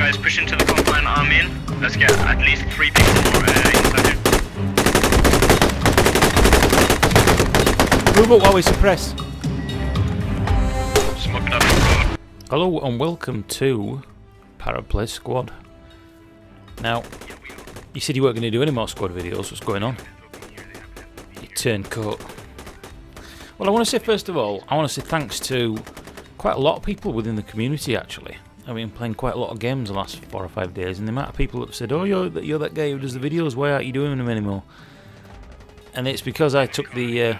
Guys, push into the front line, arm in. Let's get at least three people more uh, inside here. Move up while we suppress. Smoking up the road. Hello and welcome to Paraplay Squad. Now, you said you weren't going to do any more squad videos. What's going on? You turncoat. Well, I want to say first of all, I want to say thanks to quite a lot of people within the community. Actually, I've been playing quite a lot of games the last four or five days, and the amount of people that have said, "Oh, you're that you're that guy who does the videos. Why aren't you doing them anymore?" And it's because I took the uh,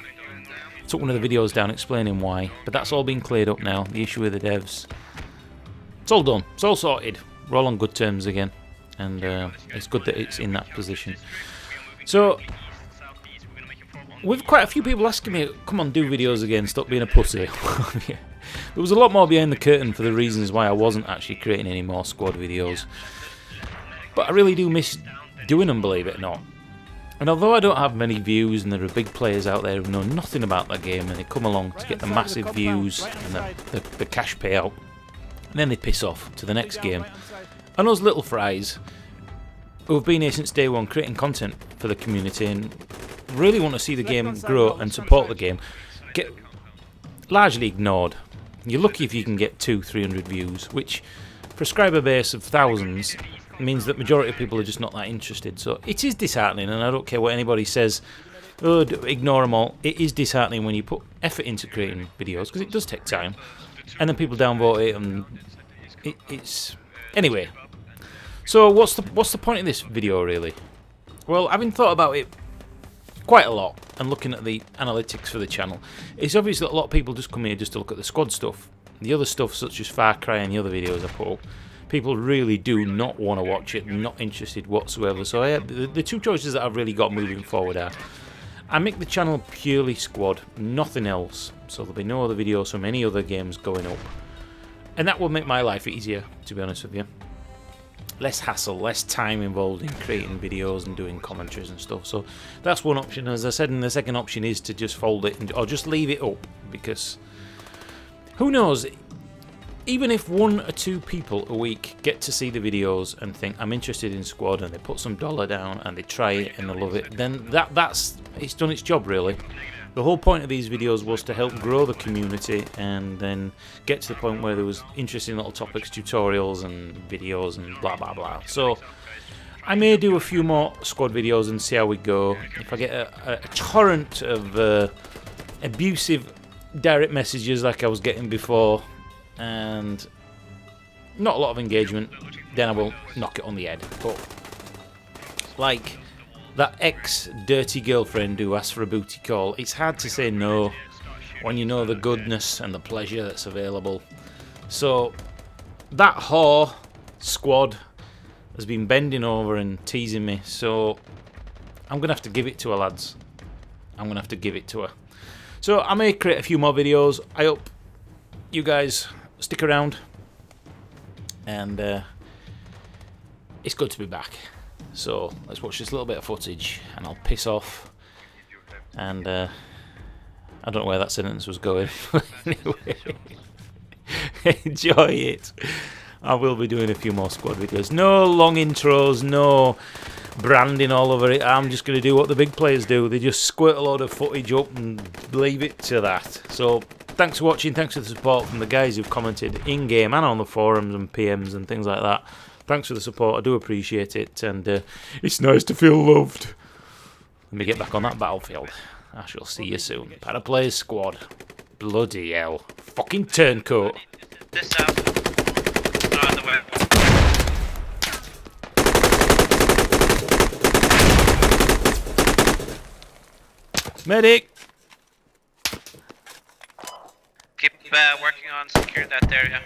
took one of the videos down explaining why. But that's all been cleared up now. The issue with the devs. It's all done. It's all sorted. We're all on good terms again, and uh, it's good that it's in that position. So We've quite a few people asking me, come on, do videos again, stop being a pussy. Yeah. There was a lot more behind the curtain for the reasons why I wasn't actually creating any more squad videos. But I really do miss doing them, believe it or not. And although I don't have many views and there are big players out there who know nothing about that game and they come along to get the massive views and the, the, the cash payout, and then they piss off to the next game. And those little fries who have been here since day one creating content for the community and really want to see the game grow and support the game get largely ignored. You're lucky if you can get two, three hundred views, which subscriber base of thousands means that majority of people are just not that interested. So it is disheartening, and I don't care what anybody says. Oh, ignore them all. It is disheartening when you put effort into creating videos because it does take time, and then people downvote it, and it, it's anyway. So what's the what's the point of this video really? Well, having thought about it quite a lot and looking at the analytics for the channel, it's obvious that a lot of people just come here just to look at the squad stuff. The other stuff, such as Far Cry and the other videos I put up, people really do not want to watch it, not interested whatsoever. So yeah, the, the two choices that I've really got moving forward are I make the channel purely squad, nothing else. So there'll be no other videos from any other games going up. And that will make my life easier, to be honest with you less hassle, less time involved in creating videos and doing commentaries and stuff. So that's one option. As I said, and the second option is to just fold it and, or just leave it up because who knows? Even if one or two people a week get to see the videos and think I'm interested in squad and they put some dollar down and they try it and they love it, then that that's it's done its job really. The whole point of these videos was to help grow the community and then get to the point where there was interesting little topics, tutorials and videos and blah blah blah. So I may do a few more squad videos and see how we go. If I get a, a torrent of uh, abusive direct messages like I was getting before and not a lot of engagement, then I will knock it on the head. But like that ex dirty girlfriend who asked for a booty call, it's hard to say no when you know the goodness and the pleasure that's available. So that whore squad has been bending over and teasing me, so I'm gonna have to give it to her lads. I'm gonna have to give it to her. So I may create a few more videos. I hope you guys stick around and uh, it's good to be back. So let's watch this little bit of footage and I'll piss off. And uh, I don't know where that sentence was going. enjoy it. I will be doing a few more squad videos. No long intros, no branding all over it. I'm just going to do what the big players do. They just squirt a load of footage up and leave it to that. So thanks for watching. Thanks for the support from the guys who've commented in-game and on the forums and PMs and things like that. Thanks for the support. I do appreciate it. And uh, it's nice to feel loved. Let me get back on that battlefield. I shall see you soon. Paraplayers squad. Bloody hell. Fucking turncoat. This south. The way. Medic! Keep uh, working on securing that area.